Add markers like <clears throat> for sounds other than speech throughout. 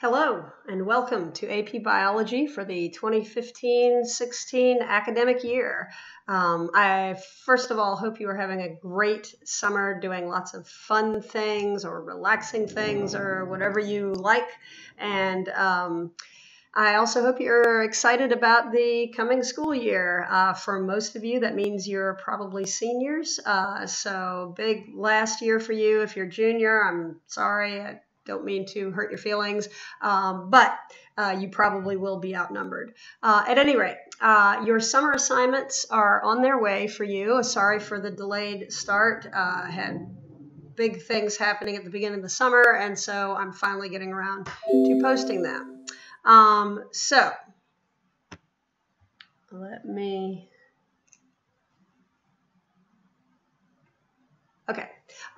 Hello, and welcome to AP Biology for the 2015 16 academic year. Um, I first of all hope you are having a great summer doing lots of fun things or relaxing things or whatever you like. And um, I also hope you're excited about the coming school year. Uh, for most of you, that means you're probably seniors. Uh, so, big last year for you. If you're junior, I'm sorry. I don't mean to hurt your feelings, um, but uh, you probably will be outnumbered. Uh, at any rate, uh, your summer assignments are on their way for you. Sorry for the delayed start. Uh, had big things happening at the beginning of the summer, and so I'm finally getting around to posting them. Um, so let me. Okay.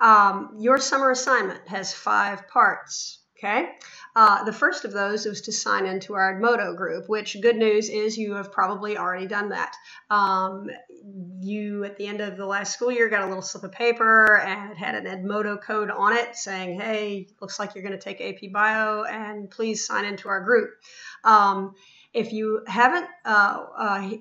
Um, your summer assignment has five parts. Okay. Uh, the first of those is to sign into our Edmodo group, which good news is you have probably already done that. Um, you, at the end of the last school year, got a little slip of paper and it had an Edmodo code on it saying, hey, looks like you're going to take AP Bio and please sign into our group. Um, if you haven't, uh, uh,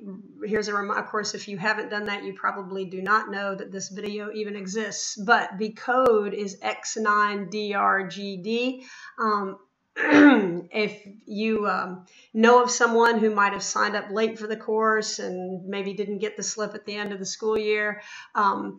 here's a reminder, of course, if you haven't done that, you probably do not know that this video even exists, but the code is X9DRGD. Um, <clears throat> if you um, know of someone who might have signed up late for the course and maybe didn't get the slip at the end of the school year, um,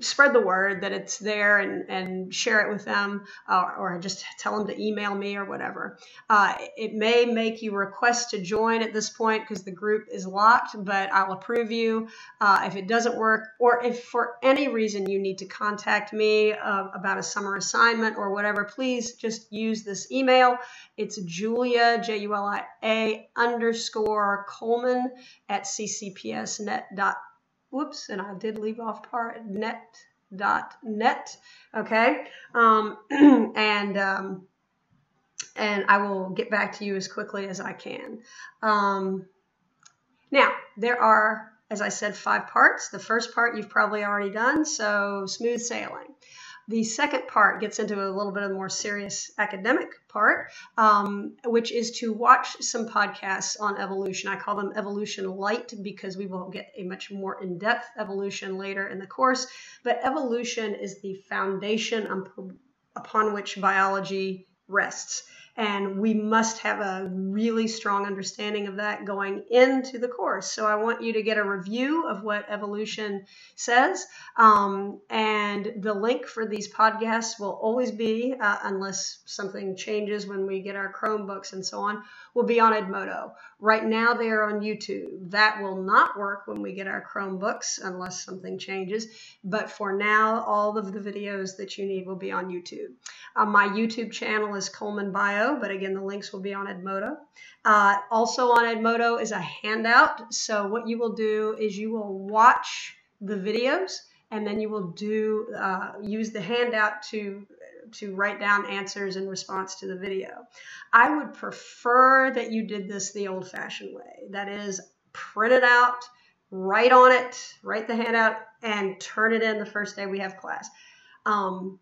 spread the word that it's there and, and share it with them uh, or just tell them to email me or whatever. Uh, it may make you request to join at this point because the group is locked, but I'll approve you. Uh, if it doesn't work, or if for any reason you need to contact me uh, about a summer assignment or whatever, please just use this email. It's Julia, J U L I A underscore Coleman at ccpsnet.com whoops, and I did leave off part net dot net. Okay, um, <clears throat> and um, and I will get back to you as quickly as I can. Um, now there are, as I said, five parts. The first part you've probably already done, so smooth sailing. The second part gets into a little bit of a more serious academic part, um, which is to watch some podcasts on evolution. I call them evolution light because we will get a much more in depth evolution later in the course. But evolution is the foundation upon which biology rests. And we must have a really strong understanding of that going into the course. So I want you to get a review of what evolution says. Um, and the link for these podcasts will always be, uh, unless something changes when we get our Chromebooks and so on, will be on Edmodo. Right now they are on YouTube. That will not work when we get our Chromebooks unless something changes. But for now, all of the videos that you need will be on YouTube. Uh, my YouTube channel is Coleman Bio, but again, the links will be on Edmodo. Uh, also on Edmodo is a handout. So what you will do is you will watch the videos and then you will do uh, use the handout to to write down answers in response to the video. I would prefer that you did this the old fashioned way. That is, print it out, write on it, write the handout, and turn it in the first day we have class. Um,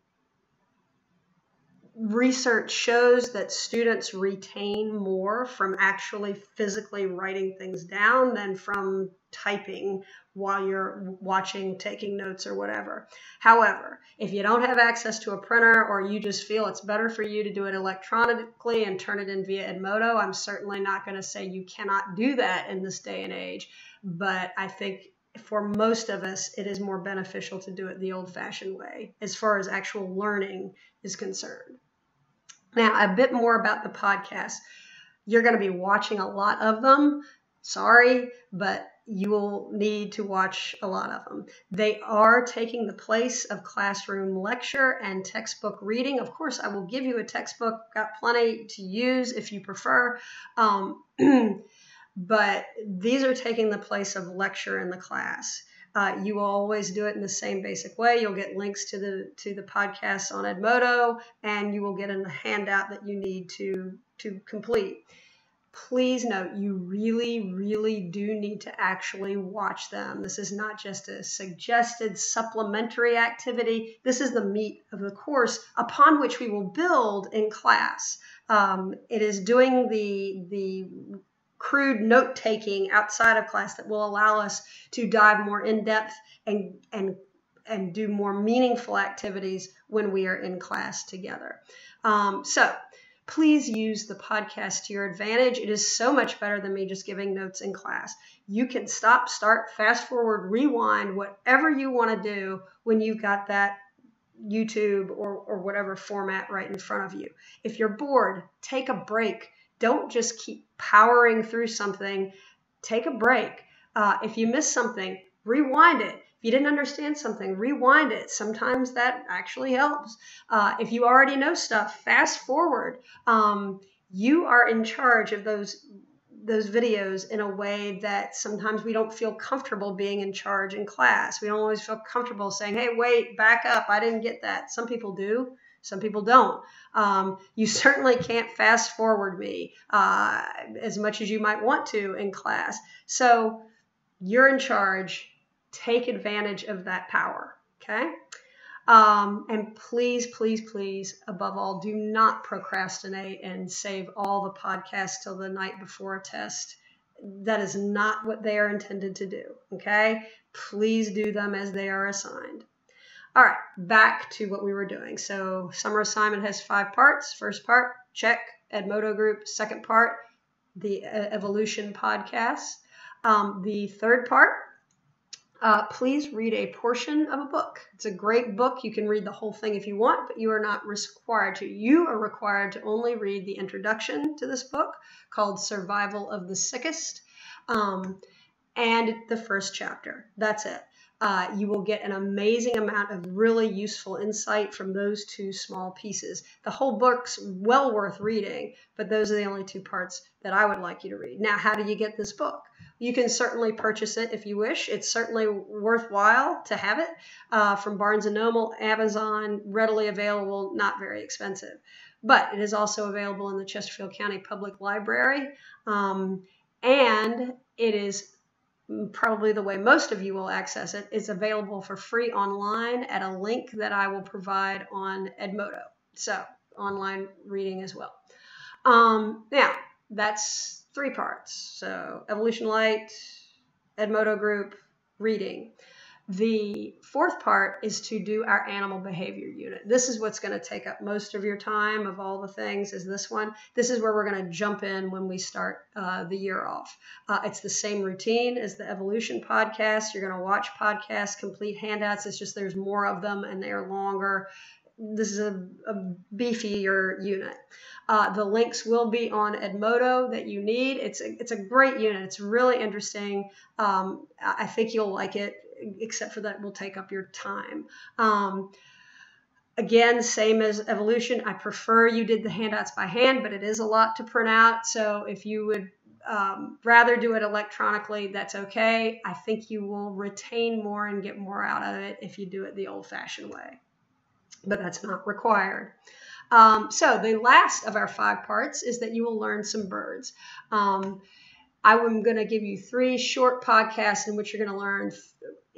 research shows that students retain more from actually physically writing things down than from typing while you're watching, taking notes, or whatever. However, if you don't have access to a printer or you just feel it's better for you to do it electronically and turn it in via Edmodo, I'm certainly not going to say you cannot do that in this day and age. But I think for most of us, it is more beneficial to do it the old fashioned way as far as actual learning is concerned. Now, a bit more about the podcast. You're going to be watching a lot of them. Sorry, but you will need to watch a lot of them. They are taking the place of classroom lecture and textbook reading. Of course, I will give you a textbook, got plenty to use if you prefer. Um, <clears throat> but these are taking the place of lecture in the class. Uh, you always do it in the same basic way. You'll get links to the to the podcasts on Edmodo, and you will get a handout that you need to to complete. please note you really, really do need to actually watch them. This is not just a suggested supplementary activity. This is the meat of the course upon which we will build in class. Um, it is doing the, the crude note taking outside of class that will allow us to dive more in depth and, and, and do more meaningful activities when we are in class together. Um, so, please use the podcast to your advantage. It is so much better than me just giving notes in class. You can stop, start, fast forward, rewind, whatever you want to do when you've got that YouTube or, or whatever format right in front of you. If you're bored, take a break. Don't just keep powering through something. Take a break. Uh, if you miss something, rewind it. If you didn't understand something, rewind it. Sometimes that actually helps. Uh, if you already know stuff, fast forward. Um, you are in charge of those those videos in a way that sometimes we don't feel comfortable being in charge in class. We don't always feel comfortable saying, "Hey, wait, back up! I didn't get that." Some people do. Some people don't. Um, you <laughs> certainly can't fast forward me uh, as much as you might want to in class. So you're in charge take advantage of that power. Okay. Um, and please, please, please, above all, do not procrastinate and save all the podcasts till the night before a test. That is not what they are intended to do. Okay. Please do them as they are assigned. All right, back to what we were doing. So, summer assignment has five parts. First part, check, Edmodo group. Second part, the uh, evolution podcast. Um, the third part, uh, please read a portion of a book. It's a great book. You can read the whole thing if you want, but you are not required to. You are required to only read the introduction to this book called Survival of the Sickest um, and the first chapter. That's it. Uh, you will get an amazing amount of really useful insight from those two small pieces. The whole book's well worth reading, but those are the only two parts that I would like you to read. Now, how do you get this book? You can certainly purchase it if you wish. It's certainly worthwhile to have it uh, from Barnes and Noble, Amazon, readily available, not very expensive. But it is also available in the Chesterfield County Public Library, um, and it is probably the way most of you will access it. It's available for free online at a link that I will provide on Edmodo. So online reading as well. Um, now that's three parts. So Evolution Light, Edmodo Group, reading. The fourth part is to do our animal behavior unit. This is what's going to take up most of your time of all the things is this one. This is where we're going to jump in when we start uh, the year off. Uh, it's the same routine as the evolution podcast. You're going to watch podcasts, complete handouts. It's just there's more of them and they're longer this is a, a beefier unit. Uh, the links will be on Edmodo that you need. It's a, it's a great unit. It's really interesting. Um, I think you'll like it, except for that will take up your time. Um, again, same as evolution. I prefer you did the handouts by hand, but it is a lot to print out. So if you would um, rather do it electronically, that's okay. I think you will retain more and get more out of it if you do it the old fashioned way but that's not required. Um, so the last of our five parts is that you will learn some birds. Um, I'm going to give you three short podcasts in which you're going to learn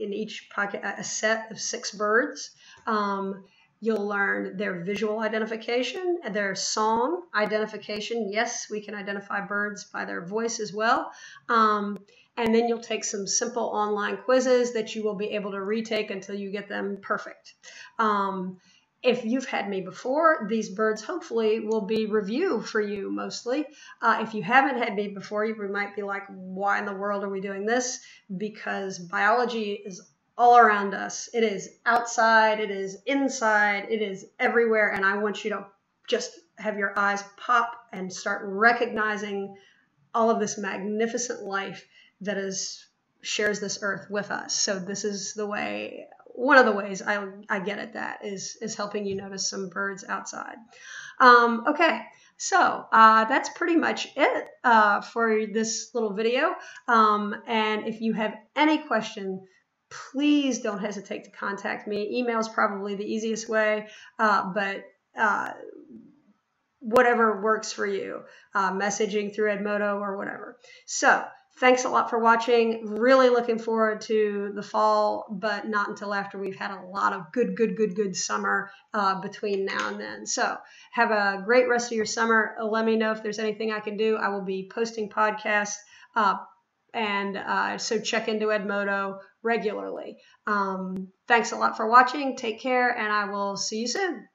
in each pocket a set of six birds. Um, you'll learn their visual identification, and their song identification. Yes, we can identify birds by their voice as well. Um, and then you'll take some simple online quizzes that you will be able to retake until you get them perfect. Um, if you've had me before, these birds hopefully will be review for you mostly. Uh, if you haven't had me before, you might be like, why in the world are we doing this? Because biology is all around us. It is outside, it is inside, it is everywhere. And I want you to just have your eyes pop and start recognizing all of this magnificent life that is shares this earth with us. So this is the way one of the ways I, I get at that is is helping you notice some birds outside. Um, okay, so uh, that's pretty much it uh, for this little video. Um, and if you have any question, please don't hesitate to contact me. Email is probably the easiest way, uh, but uh, whatever works for you, uh, messaging through Edmodo or whatever. So thanks a lot for watching. Really looking forward to the fall, but not until after we've had a lot of good, good, good, good summer uh, between now and then. So have a great rest of your summer. Let me know if there's anything I can do. I will be posting podcasts. Uh, and uh, so check into Edmodo regularly. Um, thanks a lot for watching. Take care, and I will see you soon.